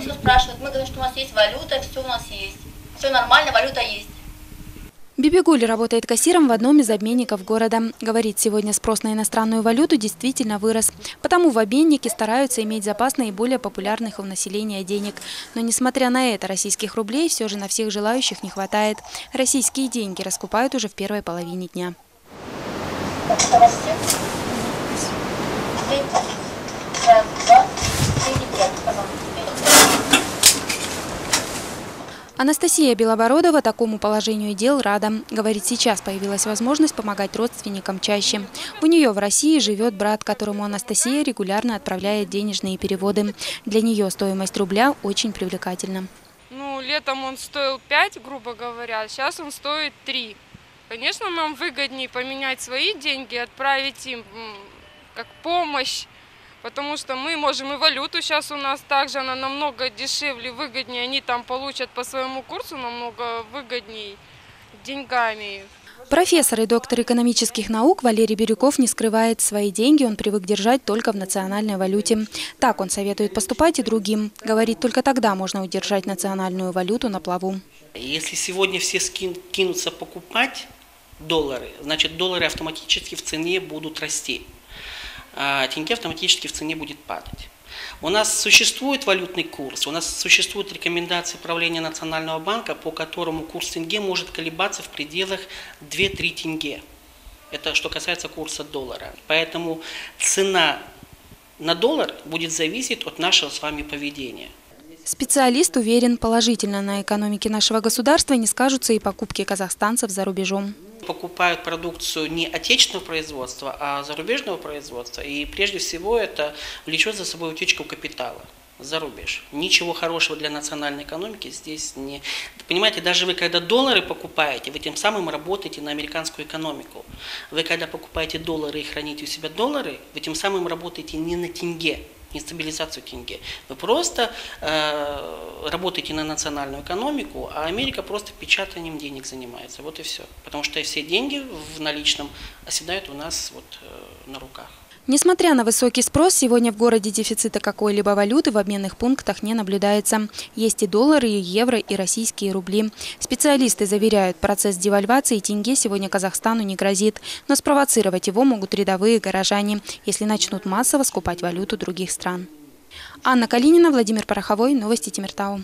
все спрашивают. Мы говорим, что у нас есть валюта, все у нас есть. Все нормально, валюта есть. Бибигуль работает кассиром в одном из обменников города. Говорит, сегодня спрос на иностранную валюту действительно вырос. Потому в обменнике стараются иметь запас наиболее популярных у населения денег. Но несмотря на это, российских рублей все же на всех желающих не хватает. Российские деньги раскупают уже в первой половине дня. Это растет. Анастасия Белобородова такому положению дел рада. Говорит, сейчас появилась возможность помогать родственникам чаще. У нее в России живет брат, которому Анастасия регулярно отправляет денежные переводы. Для нее стоимость рубля очень привлекательна. Ну, летом он стоил 5, грубо говоря, сейчас он стоит 3. Конечно, нам выгоднее поменять свои деньги, отправить им как помощь, потому что мы можем и валюту сейчас у нас также, она намного дешевле, выгоднее, они там получат по своему курсу намного выгоднее деньгами. Профессор и доктор экономических наук Валерий Бирюков не скрывает, свои деньги он привык держать только в национальной валюте. Так он советует поступать и другим. Говорит, только тогда можно удержать национальную валюту на плаву. Если сегодня все кинутся покупать доллары, значит доллары автоматически в цене будут расти, тенге автоматически в цене будет падать. У нас существует валютный курс, у нас существуют рекомендации правления Национального банка, по которому курс тенге может колебаться в пределах 2-3 тенге. Это что касается курса доллара. Поэтому цена на доллар будет зависеть от нашего с вами поведения. Специалист уверен, положительно на экономике нашего государства не скажутся и покупки казахстанцев за рубежом. покупают продукцию не отечественного производства, а зарубежного производства. И прежде всего это влечет за собой утечку капитала за рубеж. Ничего хорошего для национальной экономики здесь не... Понимаете, даже вы когда доллары покупаете, вы тем самым работаете на американскую экономику. Вы когда покупаете доллары и храните у себя доллары, вы тем самым работаете не на тенге, не стабилизацию тенге. Вы просто э, работаете на национальную экономику, а Америка просто печатанием денег занимается. Вот и все. Потому что все деньги в наличном оседают у нас вот э, на руках. Несмотря на высокий спрос, сегодня в городе дефицита какой-либо валюты в обменных пунктах не наблюдается. Есть и доллары, и евро, и российские рубли. Специалисты заверяют, процесс девальвации тенге сегодня Казахстану не грозит. Но спровоцировать его могут рядовые горожане, если начнут массово скупать валюту других стран. Анна Калинина, Владимир Пороховой. Новости Тимиртау.